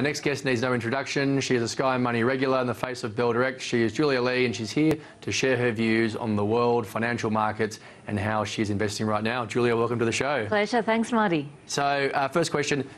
Our next guest needs no introduction. She is a Sky Money regular in the face of Bell Direct. She is Julia Lee, and she's here to share her views on the world, financial markets, and how she's investing right now. Julia, welcome to the show. Pleasure. Thanks, Marty. So, uh, first question: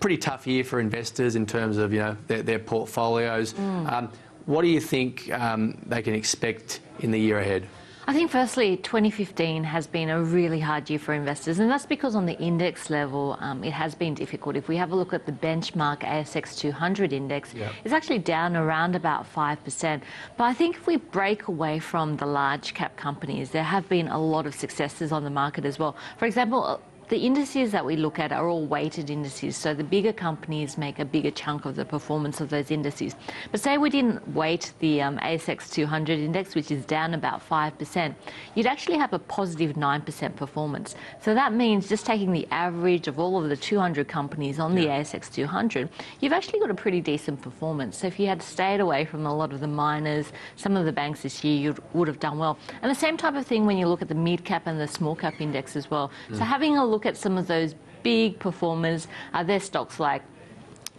pretty tough year for investors in terms of you know their, their portfolios. Um, what do you think um, they can expect in the year ahead? I think firstly, 2015 has been a really hard year for investors, and that's because on the index level, um, it has been difficult. If we have a look at the benchmark ASX 200 index, Yep. it's actually down around about 5%. But I think if we break away from the large cap companies, there have been a lot of successes on the market as well. For example, the indices that we look at are all weighted indices, so the bigger companies make a bigger chunk of the performance of those indices. But say we didn't weight the um, ASX 200 index, which is down about 5%, you'd actually have a positive 9% performance. So that means just taking the average of all of the 200 companies on the ASX 200, you've actually got a pretty decent performance. So if you had stayed away from a lot of the miners, some of the banks this year, you would have done well. And the same type of thing when you look at the mid cap and the small cap index as well. So having a look at some of those big performers, uh, their stocks like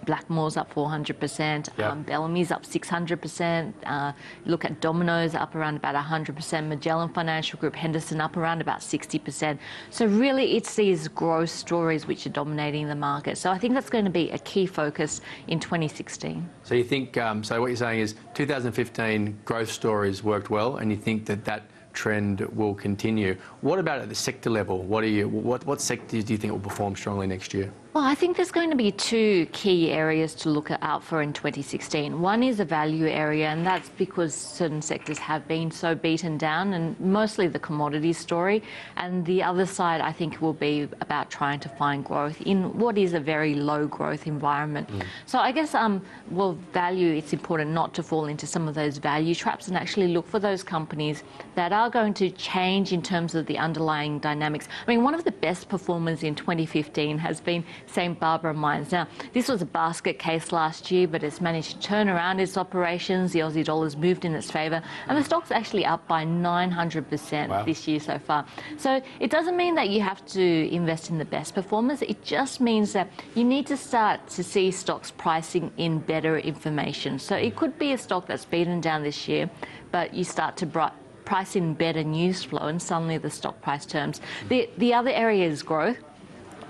Blackmore's up 400%, Yeah. um, Bellamy's up 600%. Uh, look at Domino's up around about 100%, Magellan Financial Group, Henderson up around about 60%. So really, it's these growth stories which are dominating the market. So I think that's going to be a key focus in 2016. So you think? Um, so what you're saying is 2015 growth stories worked well, and you think that that trend will continue. What about at the sector level? What are you? What what sectors do you think will perform strongly next year? Well, I think there's going to be two key areas to look out for in 2016. One is a value area, and that's because certain sectors have been so beaten down, and mostly the commodity story. And the other side, I think, will be about trying to find growth in what is a very low growth environment. So I guess, um, well, value, it's important not to fall into some of those value traps and actually look for those companies that are going to change in terms of the underlying dynamics. I mean, one of the best performers in 2015 has been St. Barbara Mines. Now, this was a basket case last year, but it's managed to turn around its operations. The Aussie dollar's moved in its favour, and the stock's actually up by 900% Wow. this year so far. So it doesn't mean that you have to invest in the best performers. It just means that you need to start to see stocks pricing in better information. So it could be a stock that's beaten down this year, but you start to price in better news flow, and suddenly the stock price terms. The the other area is growth.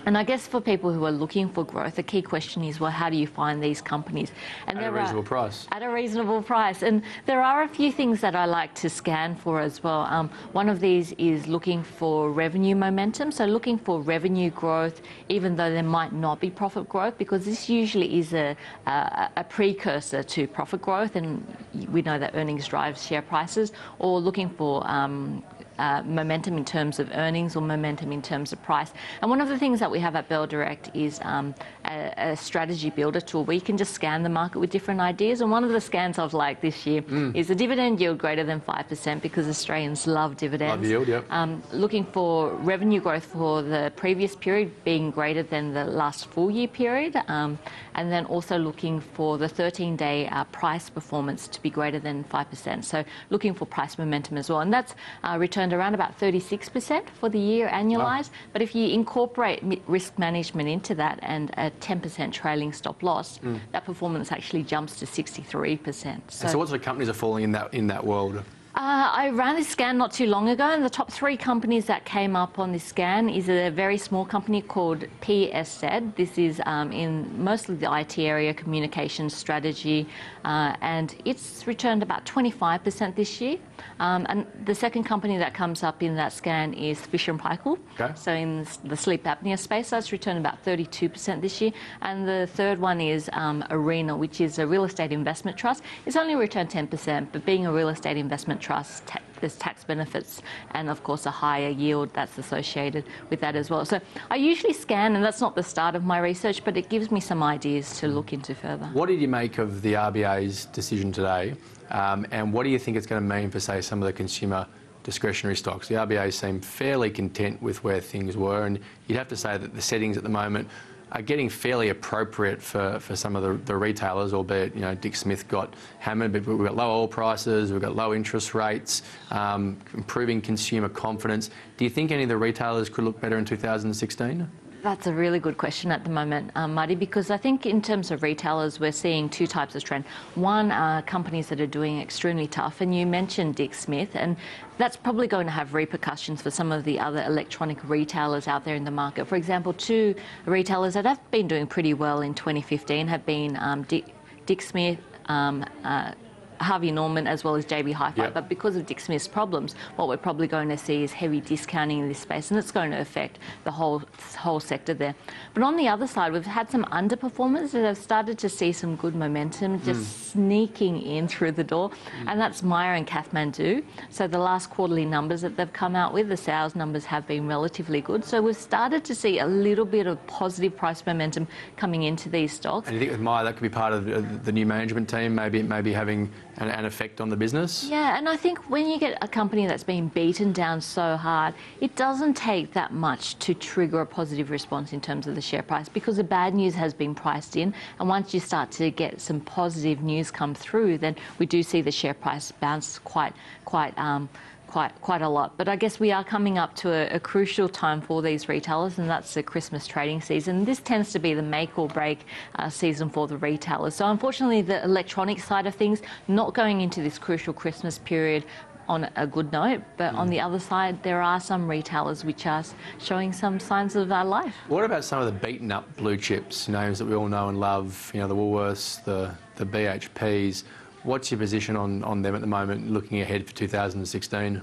And I guess for people who are looking for growth, the key question is, well, how do you find these companies? And At a there are- reasonable price. at a reasonable price. And there are a few things that I like to scan for as well. Um, one of these is looking for revenue momentum, so looking for revenue growth, even though there might not be profit growth, because this usually is a, a, a precursor to profit growth, and we know that earnings drives share prices, or looking for um, uh, momentum in terms of earnings or momentum in terms of price. And one of the things that we have at Bell Direct is um, a, a strategy builder tool where you can just scan the market with different ideas. And one of the scans I've liked this year is a dividend yield greater than 5% because Australians love dividends. Love yield, yep. Um, looking for revenue growth for the previous period being greater than the last full year period. Um, and then also looking for the 13 day uh, price performance to be greater than 5%. So looking for price momentum as well. And that's uh, returned around about 36% for the year annualized. But if you incorporate risk management into that and a 10% trailing stop loss, mm. that performance actually jumps to 63%. And so what sort of companies are falling in that in that world? Uh, I ran this scan not too long ago, and the top three companies that came up on this scan is a very small company called PSZ. This is um, in mostly the IT area, communications strategy, uh, and it's returned about 25% this year. Um, and the second company that comes up in that scan is Fisher and Paykel. Okay. So in the sleep apnea space, that's returned about 32% this year. And the third one is um, Arena, which is a real estate investment trust. It's only returned 10%, but being a real estate investment trust, there's tax benefits and, of course, a higher yield that's associated with that as well. So I usually scan, and that's not the start of my research, but it gives me some ideas to look into further. What did you make of the RBA's decision today? Um, and what do you think it's going to mean for, say, some of the consumer discretionary stocks? The RBA seemed fairly content with where things were, and you'd have to say that the settings at the moment are getting fairly appropriate for, for some of the, the retailers, albeit, you know, Dick Smith got hammered, but we've got low oil prices, we've got low interest rates, um, improving consumer confidence. Do you think any of the retailers could look better in 2016? That's a really good question at the moment, um, Marty, because I think in terms of retailers, we're seeing two types of trend. One are companies that are doing extremely tough, and you mentioned Dick Smith, and that's probably going to have repercussions for some of the other electronic retailers out there in the market. For example, two retailers that have been doing pretty well in 2015 have been um, Dick, Dick, Smith. Um, uh, Harvey Norman as well as JB Hi-Fi. Yep. But because of Dick Smith's problems, what we're probably going to see is heavy discounting in this space, and it's going to affect the whole whole sector there. But on the other side, we've had some underperformers that have started to see some good momentum just hmm. sneaking in through the door, hmm. and that's Myer and Kathmandu. So the last quarterly numbers that they've come out with, the sales numbers have been relatively good. So we've started to see a little bit of positive price momentum coming into these stocks. And you think with Myer that could be part of the, the new management team, maybe maybe having an, effect on the business? Yeah, and I think when you get a company that's been beaten down so hard, it doesn't take that much to trigger a positive response in terms of the share price because the bad news has been priced in. And once you start to get some positive news come through, then we do see the share price bounce quite, quite. Um, quite quite a lot. But I guess we are coming up to a, a, crucial time for these retailers, and that's the Christmas trading season. This tends to be the make or break uh, season for the retailers. So unfortunately, the electronic side of things not going into this crucial Christmas period. On a good note, but on the other side, there are some retailers which are showing some signs of uh, life. What about some of the beaten up blue chips, names that we all know and love? You know, the Woolworths, the the BHPs. What's your position on, on them at the moment, looking ahead for 2016?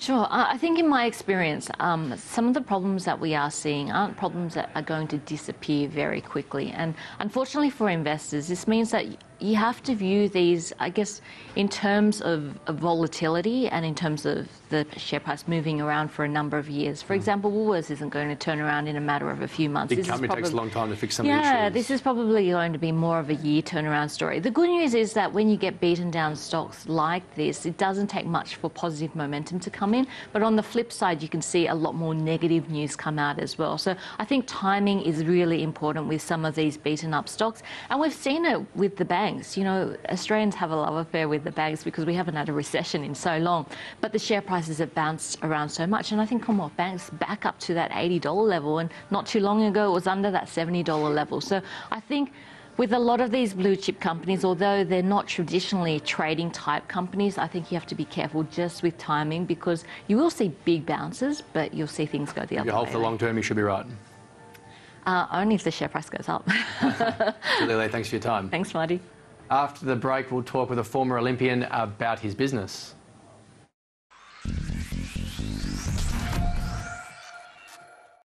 Sure. I think in my experience, um, some of the problems that we are seeing aren't problems that are going to disappear very quickly. And unfortunately for investors, this means that you have to view these, I guess, in terms of, of volatility and in terms of the share price moving around for a number of years. For example, Woolworths isn't going to turn around in a matter of a few months. Big This is company takes a long time to fix some yeah, of the issues. this is probably going to be more of a year turnaround story. The good news is that when you get beaten down stocks like this, it doesn't take much for positive momentum to come in. But on the flip side, you can see a lot more negative news come out as well. So I think timing is really important with some of these beaten up stocks. And we've seen it with the banks. You know, Australians have a love affair with the banks because we haven't had a recession in so long. But the share prices have bounced around so much. And I think Commonwealth Bank's back up to that $80 level. And not too long ago, it was under that $70 level. So I think with a lot of these blue chip companies, although they're not traditionally trading type companies, I think you have to be careful just with timing because you will see big bounces, but you'll see things go the other you hold way. for the long term, you should be right. Uh, only if the share price goes up. Lele, thanks for your time. Thanks, Marty. After the break, we'll talk with a former Olympian about his business.